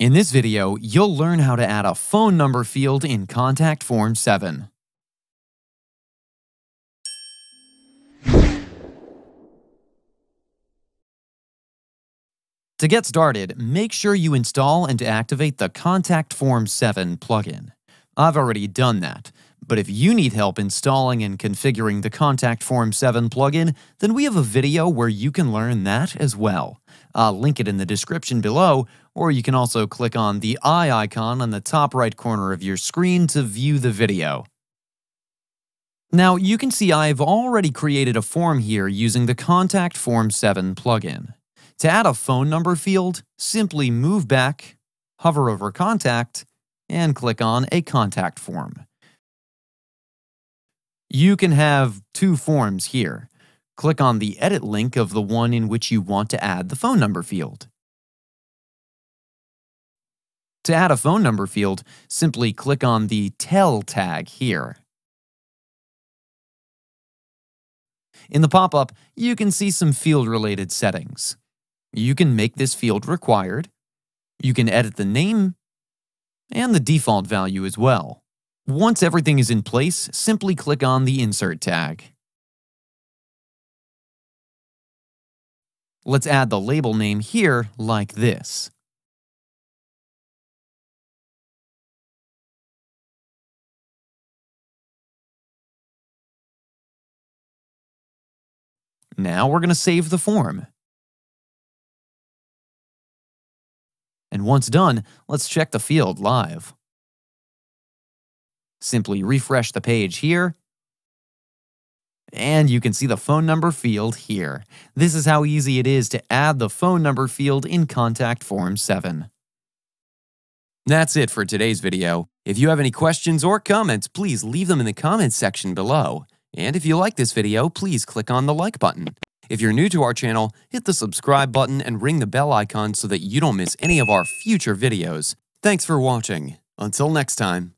In this video, you'll learn how to add a phone number field in Contact Form 7. To get started, make sure you install and activate the Contact Form 7 plugin. I've already done that, but if you need help installing and configuring the Contact Form 7 plugin, then we have a video where you can learn that as well. I'll link it in the description below, or you can also click on the eye icon on the top right corner of your screen to view the video. Now, you can see I've already created a form here using the Contact Form 7 plugin. To add a phone number field, simply move back, hover over Contact, and click on a contact form. You can have two forms here. Click on the edit link of the one in which you want to add the phone number field. To add a phone number field, simply click on the tel tag here. In the pop-up, you can see some field-related settings. You can make this field required, you can edit the name, and the default value as well. Once everything is in place, simply click on the Insert tag. Let's add the label name here like this. Now we're going to save the form. And once done, let's check the field live. Simply refresh the page here, and you can see the phone number field here. This is how easy it is to add the phone number field in Contact Form 7. That's it for today's video. If you have any questions or comments, please leave them in the comments section below. And if you like this video, please click on the like button. If you're new to our channel, hit the subscribe button and ring the bell icon so that you don't miss any of our future videos. Thanks for watching. Until next time.